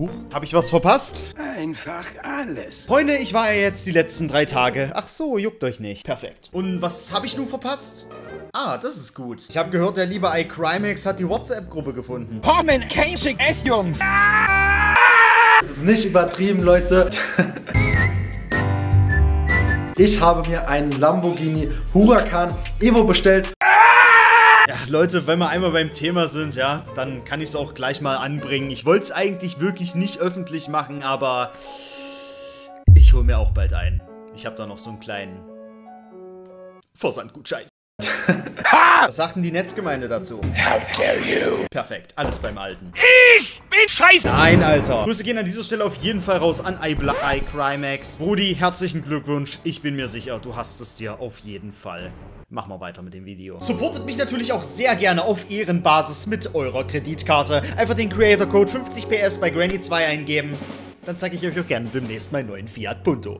Huch, habe ich was verpasst? Einfach alles. Freunde, ich war ja jetzt die letzten drei Tage. Ach so, juckt euch nicht. Perfekt. Und was habe ich nun verpasst? Ah, das ist gut. Ich habe gehört, der liebe iCrimex hat die WhatsApp-Gruppe gefunden. Pommen, Käsig, S, Jungs. Das ist nicht übertrieben, Leute. Ich habe mir einen Lamborghini Huracan Evo bestellt. Ja, Leute, wenn wir einmal beim Thema sind, ja, dann kann ich es auch gleich mal anbringen. Ich wollte es eigentlich wirklich nicht öffentlich machen, aber ich hole mir auch bald ein. Ich habe da noch so einen kleinen Versandgutschein. Was sagt denn die Netzgemeinde dazu? How dare you? Perfekt, alles beim Alten. Ich bin scheiße. Nein, Alter. Grüße gehen an dieser Stelle auf jeden Fall raus an iCrimex. Brudi, herzlichen Glückwunsch. Ich bin mir sicher, du hast es dir auf jeden Fall. Machen wir weiter mit dem Video. Supportet mich natürlich auch sehr gerne auf Ehrenbasis mit eurer Kreditkarte. Einfach den Creator Code 50PS bei Granny2 eingeben. Dann zeige ich euch auch gerne demnächst meinen neuen Fiat Punto.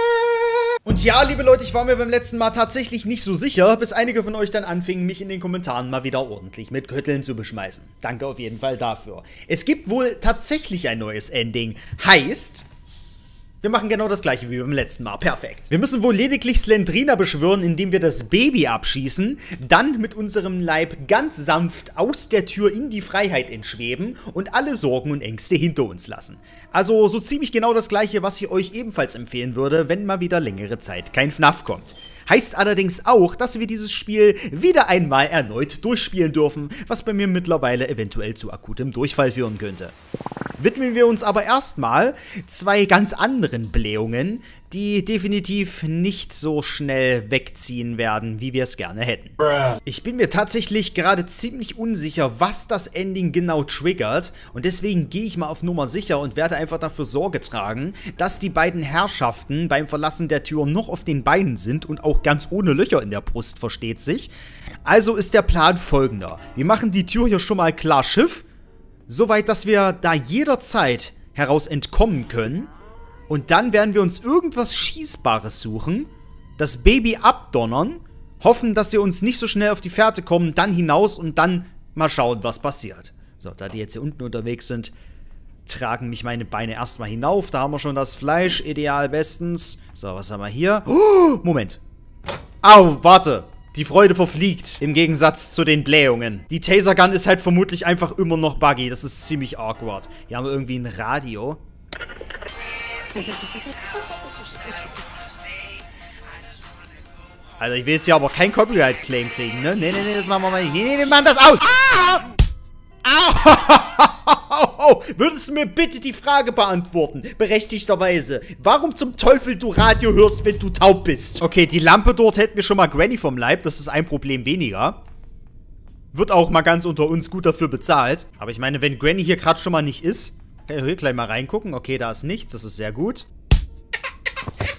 Und ja, liebe Leute, ich war mir beim letzten Mal tatsächlich nicht so sicher, bis einige von euch dann anfingen, mich in den Kommentaren mal wieder ordentlich mit Kötteln zu beschmeißen. Danke auf jeden Fall dafür. Es gibt wohl tatsächlich ein neues Ending. Heißt, wir machen genau das gleiche wie beim letzten Mal. Perfekt. Wir müssen wohl lediglich Slendrina beschwören, indem wir das Baby abschießen, dann mit unserem Leib ganz sanft aus der Tür in die Freiheit entschweben und alle Sorgen und Ängste hinter uns lassen. Also so ziemlich genau das gleiche, was ich euch ebenfalls empfehlen würde, wenn mal wieder längere Zeit kein FNAF kommt. Heißt allerdings auch, dass wir dieses Spiel wieder einmal erneut durchspielen dürfen, was bei mir mittlerweile eventuell zu akutem Durchfall führen könnte. Widmen wir uns aber erstmal zwei ganz anderen Blähungen, die definitiv nicht so schnell wegziehen werden, wie wir es gerne hätten. Ich bin mir tatsächlich gerade ziemlich unsicher, was das Ending genau triggert und deswegen gehe ich mal auf Nummer sicher und werde einfach dafür Sorge tragen, dass die beiden Herrschaften beim Verlassen der Tür noch auf den Beinen sind und auch ganz ohne Löcher in der Brust, versteht sich. Also ist der Plan folgender. Wir machen die Tür hier schon mal klar Schiff, soweit, dass wir da jederzeit heraus entkommen können. Und dann werden wir uns irgendwas Schießbares suchen, das Baby abdonnern, hoffen, dass sie uns nicht so schnell auf die Fährte kommen, dann hinaus und dann mal schauen, was passiert. So, da die jetzt hier unten unterwegs sind, tragen mich meine Beine erstmal hinauf. Da haben wir schon das Fleisch, ideal bestens. So, was haben wir hier? Oh, Moment. Au, warte. Die Freude verfliegt, im Gegensatz zu den Blähungen. Die Tasergun ist halt vermutlich einfach immer noch buggy. Das ist ziemlich awkward. Hier haben wir irgendwie ein Radio. Also ich will jetzt hier aber kein Copyright-Claim kriegen, ne? Nee, nee, nee, das machen wir mal nicht. Nee, nee, wir machen das aus. Ah! Au! Würdest du mir bitte die Frage beantworten? Berechtigterweise. Warum zum Teufel du Radio hörst, wenn du taub bist? Okay, die Lampe dort hält mir schon mal Granny vom Leib. Das ist ein Problem weniger. Wird auch mal ganz unter uns gut dafür bezahlt. Aber ich meine, wenn Granny hier gerade schon mal nicht ist. Hier gleich mal reingucken. Okay, da ist nichts. Das ist sehr gut.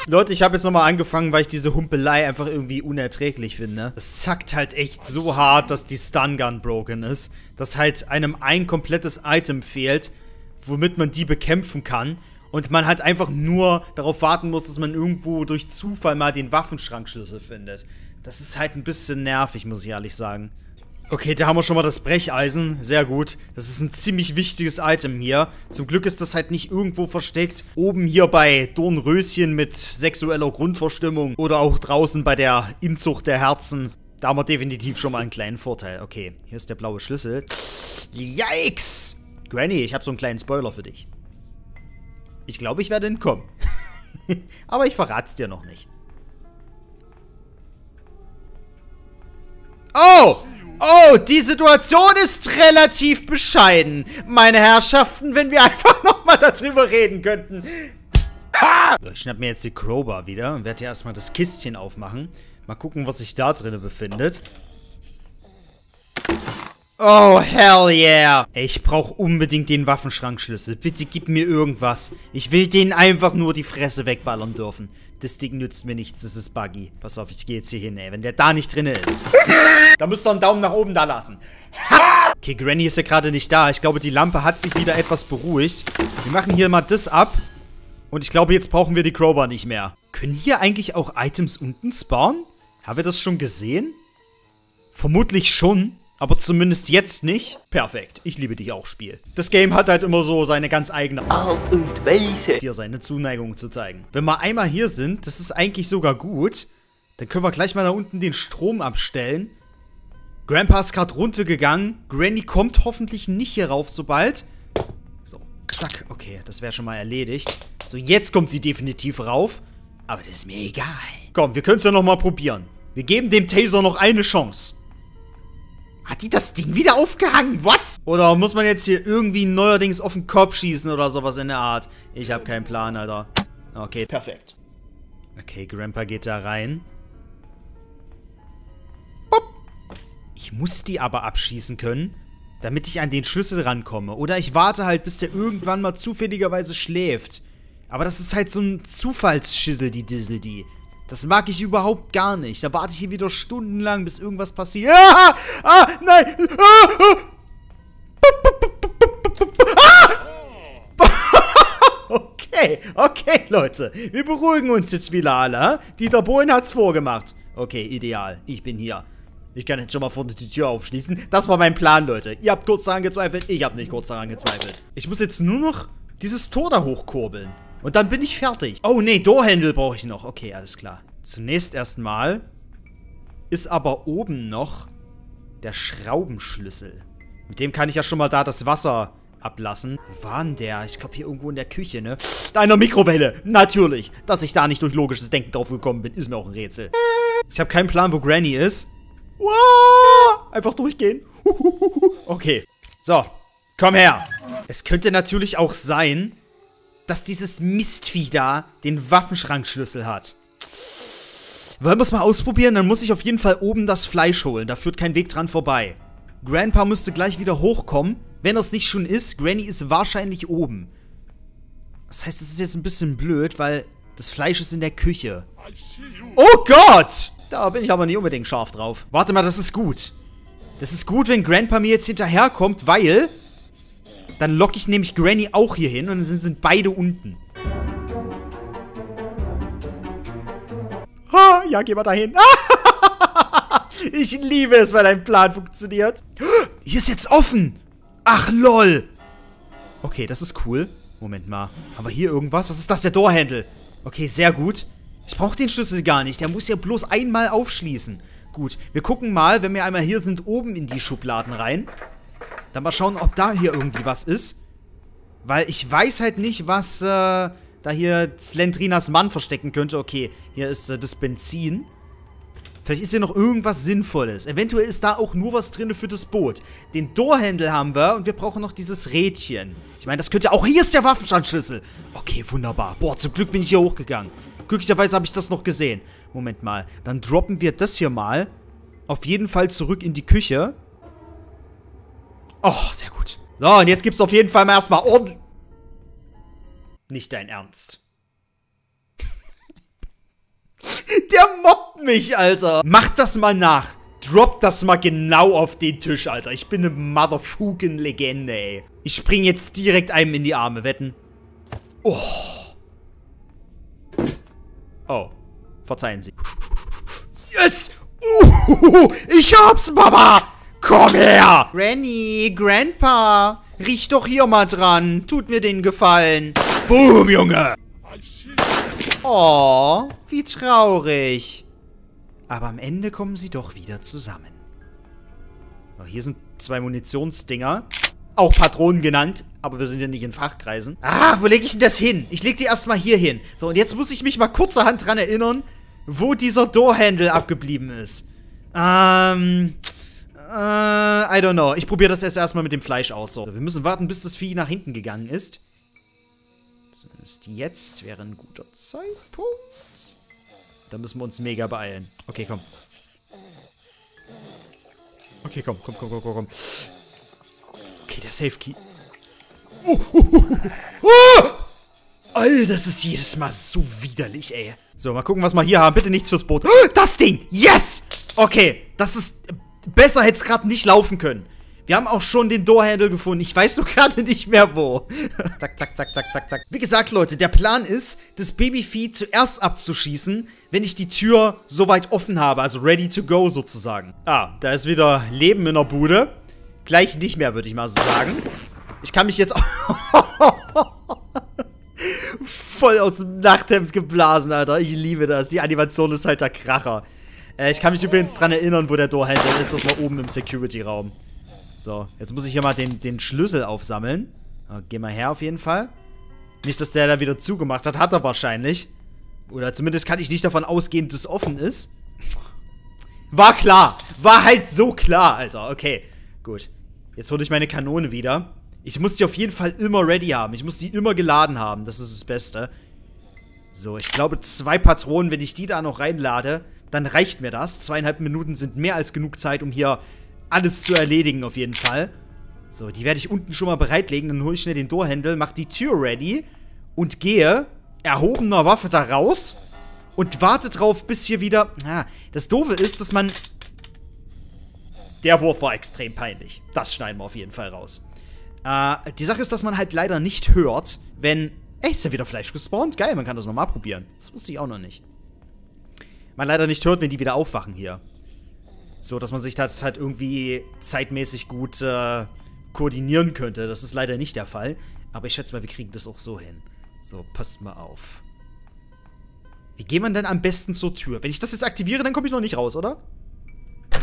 Leute, ich habe jetzt nochmal angefangen, weil ich diese Humpelei einfach irgendwie unerträglich finde. Es zackt halt echt so hart, dass die Stun Gun broken ist. Dass halt einem ein komplettes Item fehlt, womit man die bekämpfen kann. Und man halt einfach nur darauf warten muss, dass man irgendwo durch Zufall mal den Waffenschrankschlüssel findet. Das ist halt ein bisschen nervig, muss ich ehrlich sagen. Okay, da haben wir schon mal das Brecheisen. Sehr gut. Das ist ein ziemlich wichtiges Item hier. Zum Glück ist das halt nicht irgendwo versteckt. Oben hier bei Dornröschen mit sexueller Grundverstimmung. Oder auch draußen bei der Inzucht der Herzen. Da haben wir definitiv schon mal einen kleinen Vorteil. Okay, hier ist der blaue Schlüssel. Yikes! Granny, ich habe so einen kleinen Spoiler für dich. Ich glaube, ich werde entkommen. Aber ich verrat's dir noch nicht. Oh! Oh, die Situation ist relativ bescheiden. Meine Herrschaften, wenn wir einfach nochmal darüber reden könnten. Ha! Ich schnapp mir jetzt die Crowbar wieder und werde hier erstmal das Kistchen aufmachen. Mal gucken, was sich da drin befindet. Oh, hell yeah. Ich brauche unbedingt den Waffenschrankschlüssel. Bitte gib mir irgendwas. Ich will denen einfach nur die Fresse wegballern dürfen. Das Ding nützt mir nichts, das ist buggy. Pass auf, ich gehe jetzt hier hin, ey. Wenn der da nicht drin ist, dann müsst ihr einen Daumen nach oben da lassen. Okay, Granny ist ja gerade nicht da. Ich glaube, die Lampe hat sich wieder etwas beruhigt. Wir machen hier mal das ab. Und ich glaube, jetzt brauchen wir die Crowbar nicht mehr. Können hier eigentlich auch Items unten spawnen? Haben wir das schon gesehen? Vermutlich schon. Aber zumindest jetzt nicht. Perfekt. Ich liebe dich auch, Spiel. Das Game hat halt immer so seine ganz eigene Art und Weise, dir seine Zuneigung zu zeigen. Wenn wir einmal hier sind, das ist eigentlich sogar gut. Dann können wir gleich mal da unten den Strom abstellen. Grandpa ist gerade runtergegangen. Granny kommt hoffentlich nicht hier rauf, sobald. So, zack. Okay, das wäre schon mal erledigt. So, jetzt kommt sie definitiv rauf. Aber das ist mir egal. Komm, wir können es ja nochmal probieren. Wir geben dem Taser noch eine Chance. Hat die das Ding wieder aufgehangen? What? Oder muss man jetzt hier irgendwie neuerdings auf den Kopf schießen oder sowas in der Art? Ich habe keinen Plan, Alter. Okay, perfekt. Okay, Grandpa geht da rein. Boop. Ich muss die aber abschießen können, damit ich an den Schlüssel rankomme. Oder ich warte halt, bis der irgendwann mal zufälligerweise schläft. Aber das ist halt so ein Zufallsschissel, die Dizzle, die. Das mag ich überhaupt gar nicht. Da warte ich hier wieder stundenlang, bis irgendwas passiert. Ah! Ah! Nein! Ah! Ah! Okay, okay, Leute. Wir beruhigen uns jetzt wieder alle. Dieter Bohlen hat's vorgemacht. Okay, ideal. Ich bin hier. Ich kann jetzt schon mal vorne die Tür aufschließen. Das war mein Plan, Leute. Ihr habt kurz daran gezweifelt, ich habe nicht kurz daran gezweifelt. Ich muss jetzt nur noch dieses Tor da hochkurbeln. Und dann bin ich fertig. Oh, nee, Doorhandle brauche ich noch. Okay, alles klar. Zunächst erstmal ist aber oben noch der Schraubenschlüssel. Mit dem kann ich ja schon mal da das Wasser ablassen. Wo war denn der? Ich glaube hier irgendwo in der Küche, ne? Da in der Mikrowelle. Natürlich. Dass ich da nicht durch logisches Denken drauf gekommen bin, ist mir auch ein Rätsel. Ich habe keinen Plan, wo Granny ist. Einfach durchgehen. Okay. So. Komm her. Es könnte natürlich auch sein, dass dieses Mistvieh da den Waffenschrankschlüssel hat. Wollen wir es mal ausprobieren? Dann muss ich auf jeden Fall oben das Fleisch holen. Da führt kein Weg dran vorbei. Grandpa müsste gleich wieder hochkommen. Wenn das nicht schon ist, Granny ist wahrscheinlich oben. Das heißt, es ist jetzt ein bisschen blöd, weil das Fleisch ist in der Küche. Oh Gott! Da bin ich aber nicht unbedingt scharf drauf. Warte mal, das ist gut. Das ist gut, wenn Grandpa mir jetzt hinterherkommt, weil... Dann locke ich nämlich Granny auch hier hin und dann sind beide unten. Ha, ja, geh mal dahin. ich liebe es, wenn ein Plan funktioniert. Hier ist jetzt offen. Ach, lol. Okay, das ist cool. Moment mal. Haben wir hier irgendwas? Was ist das? Der Doorhandle. Okay, sehr gut. Ich brauche den Schlüssel gar nicht. Der muss ja bloß einmal aufschließen. Gut, wir gucken mal, wenn wir einmal hier sind, oben in die Schubladen rein. Dann mal schauen, ob da hier irgendwie was ist. Weil ich weiß halt nicht, was äh, da hier Slendrinas Mann verstecken könnte. Okay, hier ist äh, das Benzin. Vielleicht ist hier noch irgendwas Sinnvolles. Eventuell ist da auch nur was drin für das Boot. Den Doorhandle haben wir und wir brauchen noch dieses Rädchen. Ich meine, das könnte auch... Hier ist der Waffenstandschlüssel. Okay, wunderbar. Boah, zum Glück bin ich hier hochgegangen. Glücklicherweise habe ich das noch gesehen. Moment mal. Dann droppen wir das hier mal. Auf jeden Fall zurück in die Küche. Oh, sehr gut. So, und jetzt gibt es auf jeden Fall mal erstmal ordentlich... Nicht dein Ernst. Der mobbt mich, Alter. Mach das mal nach. Drop das mal genau auf den Tisch, Alter. Ich bin eine Motherfucking-Legende, ey. Ich spring jetzt direkt einem in die Arme, wetten. Oh. Oh. Verzeihen Sie. Yes! Uh, ich hab's, Baba! Komm her! Granny, Grandpa, riech doch hier mal dran. Tut mir den Gefallen. Boom, Junge! Oh, wie traurig. Aber am Ende kommen sie doch wieder zusammen. Oh, hier sind zwei Munitionsdinger. Auch Patronen genannt, aber wir sind ja nicht in Fachkreisen. Ah, wo lege ich denn das hin? Ich lege die erstmal hier hin. So, und jetzt muss ich mich mal kurzerhand dran erinnern, wo dieser Doorhandle abgeblieben ist. Ähm... Äh, I don't know. Ich probiere das jetzt erstmal mit dem Fleisch aus. So, wir müssen warten, bis das Vieh nach hinten gegangen ist. Zumindest jetzt wäre ein guter Zeitpunkt. Da müssen wir uns mega beeilen. Okay, komm. Okay, komm, komm, komm, komm, komm, komm. Okay, der Safe Key. Oh, oh, oh, oh. Alter, das ist jedes Mal so widerlich, ey. So, mal gucken, was wir hier haben. Bitte nichts fürs Boot. Das Ding! Yes! Okay, das ist... Besser hätte es gerade nicht laufen können. Wir haben auch schon den Doorhandle gefunden. Ich weiß nur gerade nicht mehr wo. zack, zack, zack, zack, zack, zack. Wie gesagt, Leute, der Plan ist, das Babyvieh zuerst abzuschießen, wenn ich die Tür soweit offen habe. Also ready to go sozusagen. Ah, da ist wieder Leben in der Bude. Gleich nicht mehr, würde ich mal sagen. Ich kann mich jetzt voll aus dem Nachthemd geblasen, Alter. Ich liebe das. Die Animation ist halt der Kracher. Äh, ich kann mich übrigens dran erinnern, wo der Doorhandle ist. Das war oben im Security-Raum. So, jetzt muss ich hier mal den, den Schlüssel aufsammeln. Oh, geh mal her auf jeden Fall. Nicht, dass der da wieder zugemacht hat. Hat er wahrscheinlich. Oder zumindest kann ich nicht davon ausgehen, dass es offen ist. War klar. War halt so klar, Alter. Okay, gut. Jetzt hole ich meine Kanone wieder. Ich muss die auf jeden Fall immer ready haben. Ich muss die immer geladen haben. Das ist das Beste. So, ich glaube, zwei Patronen, wenn ich die da noch reinlade, dann reicht mir das. Zweieinhalb Minuten sind mehr als genug Zeit, um hier alles zu erledigen, auf jeden Fall. So, die werde ich unten schon mal bereitlegen. Dann hole ich schnell den Doorhandle, mache die Tür ready und gehe erhobener Waffe da raus und warte drauf, bis hier wieder... Ah, das Doofe ist, dass man... Der Wurf war extrem peinlich. Das schneiden wir auf jeden Fall raus. Äh, die Sache ist, dass man halt leider nicht hört, wenn... Ey, ist ja wieder Fleisch gespawnt? Geil, man kann das nochmal probieren. Das wusste ich auch noch nicht. Man leider nicht hört, wenn die wieder aufwachen hier. So, dass man sich das halt irgendwie zeitmäßig gut äh, koordinieren könnte. Das ist leider nicht der Fall. Aber ich schätze mal, wir kriegen das auch so hin. So, passt mal auf. Wie geht man denn am besten zur Tür? Wenn ich das jetzt aktiviere, dann komme ich noch nicht raus, oder?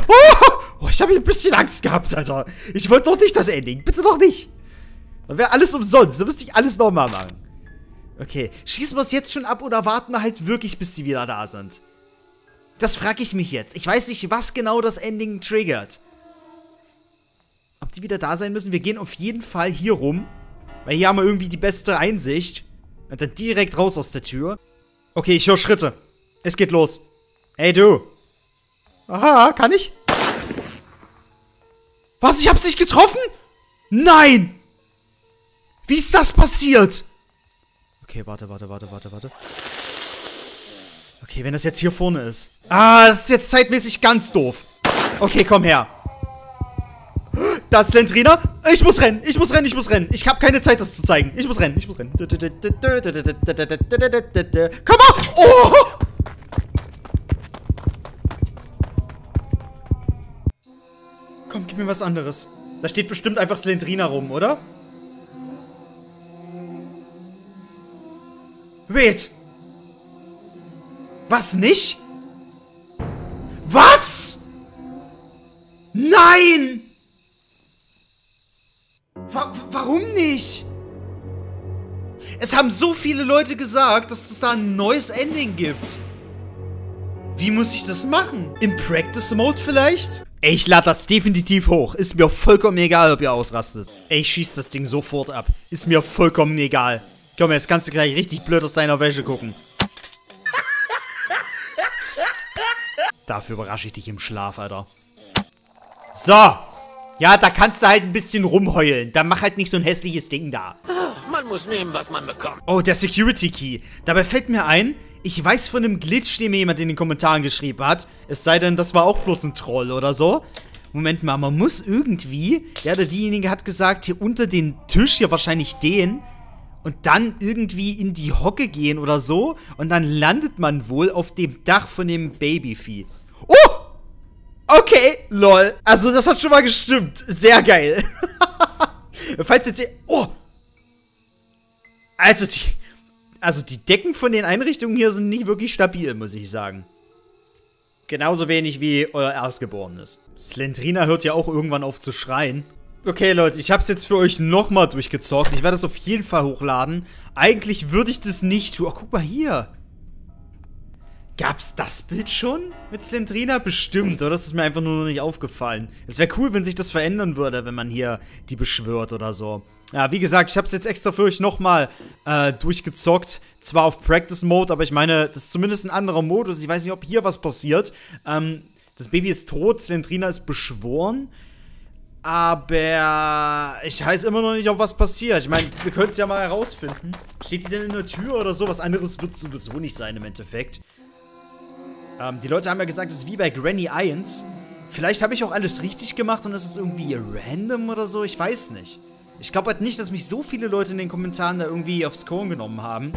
Oh! oh ich habe ein bisschen Angst gehabt, Alter. Ich wollte doch nicht das Ending. Bitte doch nicht. Dann wäre alles umsonst. Dann müsste ich alles nochmal machen. Okay. Schießen wir es jetzt schon ab oder warten wir halt wirklich, bis die wieder da sind? Das frage ich mich jetzt. Ich weiß nicht, was genau das Ending triggert. Ob die wieder da sein müssen? Wir gehen auf jeden Fall hier rum. Weil hier haben wir irgendwie die beste Einsicht. Und dann direkt raus aus der Tür. Okay, ich höre Schritte. Es geht los. Hey, du. Aha, kann ich? Was? Ich hab's nicht getroffen? Nein! Wie ist das passiert? Okay, warte, warte, warte, warte, warte. Okay, wenn das jetzt hier vorne ist. Ah, das ist jetzt zeitmäßig ganz doof. Okay, komm her. Das ist Lentrina. Ich muss rennen, ich muss rennen, ich muss rennen. Ich habe keine Zeit, das zu zeigen. Ich muss rennen, ich muss rennen. Komm mal! Oh! Komm, gib mir was anderes. Da steht bestimmt einfach Slendrina rum, oder? Wait! Was nicht? Was? Nein! Wa warum nicht? Es haben so viele Leute gesagt, dass es da ein neues Ending gibt. Wie muss ich das machen? Im Practice Mode vielleicht? Ey, ich lade das definitiv hoch. Ist mir vollkommen egal, ob ihr ausrastet. Ey, ich schieß das Ding sofort ab. Ist mir vollkommen egal. Komm, jetzt kannst du gleich richtig blöd aus deiner Wäsche gucken. Dafür überrasche ich dich im Schlaf, Alter. So. Ja, da kannst du halt ein bisschen rumheulen. Dann mach halt nicht so ein hässliches Ding da. Man muss nehmen, was man bekommt. Oh, der Security Key. Dabei fällt mir ein, ich weiß von einem Glitch, den mir jemand in den Kommentaren geschrieben hat. Es sei denn, das war auch bloß ein Troll oder so. Moment mal, man muss irgendwie, der oder diejenige hat gesagt, hier unter den Tisch, hier wahrscheinlich den, und dann irgendwie in die Hocke gehen oder so. Und dann landet man wohl auf dem Dach von dem Babyvieh. Oh! Okay, lol. Also das hat schon mal gestimmt. Sehr geil. Falls jetzt... Oh! Also die... Also die Decken von den Einrichtungen hier sind nicht wirklich stabil, muss ich sagen. Genauso wenig wie euer Erstgeborenes. Slendrina hört ja auch irgendwann auf zu schreien. Okay, Leute, ich habe es jetzt für euch nochmal durchgezockt. Ich werde das auf jeden Fall hochladen. Eigentlich würde ich das nicht tun. Oh, guck mal hier. Gab's das Bild schon mit Slendrina? Bestimmt, oder? Das ist mir einfach nur noch nicht aufgefallen. Es wäre cool, wenn sich das verändern würde, wenn man hier die beschwört oder so. Ja, wie gesagt, ich habe es jetzt extra für euch nochmal äh, durchgezockt. Zwar auf Practice Mode, aber ich meine, das ist zumindest ein anderer Modus. Ich weiß nicht, ob hier was passiert. Ähm, das Baby ist tot, Slendrina ist beschworen. Aber ich weiß immer noch nicht, ob was passiert. Ich meine, wir können es ja mal herausfinden. Steht die denn in der Tür oder so? Was anderes wird sowieso nicht sein im Endeffekt. Ähm, die Leute haben ja gesagt, es ist wie bei Granny 1. Vielleicht habe ich auch alles richtig gemacht und es ist irgendwie random oder so, ich weiß nicht. Ich glaube halt nicht, dass mich so viele Leute in den Kommentaren da irgendwie aufs Korn genommen haben.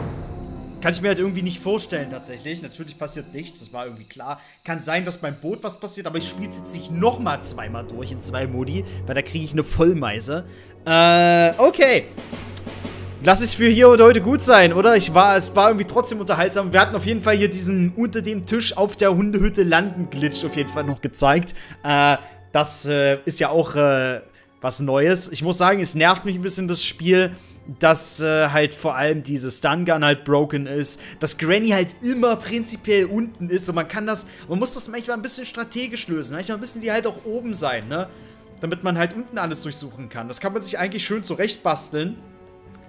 Kann ich mir halt irgendwie nicht vorstellen, tatsächlich. Natürlich passiert nichts, das war irgendwie klar. Kann sein, dass beim Boot was passiert, aber ich spiele es jetzt nicht nochmal zweimal durch in zwei Modi, weil da kriege ich eine Vollmeise. Äh, okay. Lass es für hier und heute gut sein, oder? Ich war, es war irgendwie trotzdem unterhaltsam. Wir hatten auf jeden Fall hier diesen unter dem Tisch auf der Hundehütte landen Glitch auf jeden Fall noch gezeigt. Äh, das äh, ist ja auch äh, was Neues. Ich muss sagen, es nervt mich ein bisschen das Spiel dass äh, halt vor allem diese Stun Gun halt broken ist, dass Granny halt immer prinzipiell unten ist und man kann das, man muss das manchmal ein bisschen strategisch lösen, manchmal müssen die halt auch oben sein, ne? Damit man halt unten alles durchsuchen kann. Das kann man sich eigentlich schön zurechtbasteln.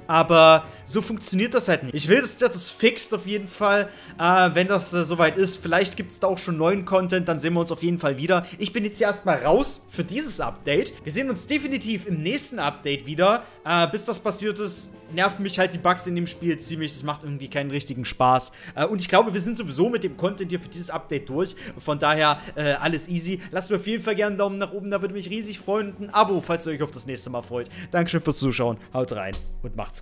Aber so funktioniert das halt nicht. Ich will, dass der das fixt auf jeden Fall, äh, wenn das äh, soweit ist. Vielleicht gibt es da auch schon neuen Content, dann sehen wir uns auf jeden Fall wieder. Ich bin jetzt hier erstmal raus für dieses Update. Wir sehen uns definitiv im nächsten Update wieder. Äh, bis das passiert ist, nerven mich halt die Bugs in dem Spiel ziemlich. Es macht irgendwie keinen richtigen Spaß. Äh, und ich glaube, wir sind sowieso mit dem Content hier für dieses Update durch. Von daher äh, alles easy. Lasst mir auf jeden Fall gerne einen Daumen nach oben, da würde mich riesig freuen. Und ein Abo, falls ihr euch auf das nächste Mal freut. Dankeschön fürs Zuschauen. Haut rein und macht's gut.